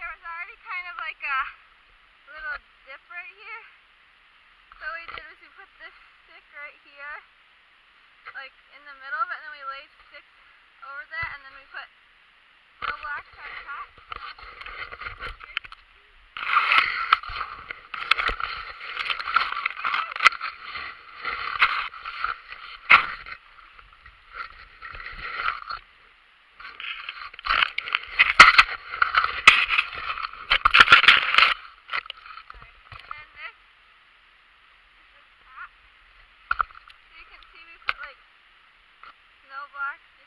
kind of like a little dip right here. So what we did was we put this stick right here, like in the middle of it, and then we laid sticks over that, and then we put Roblox.